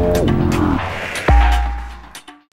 Woo!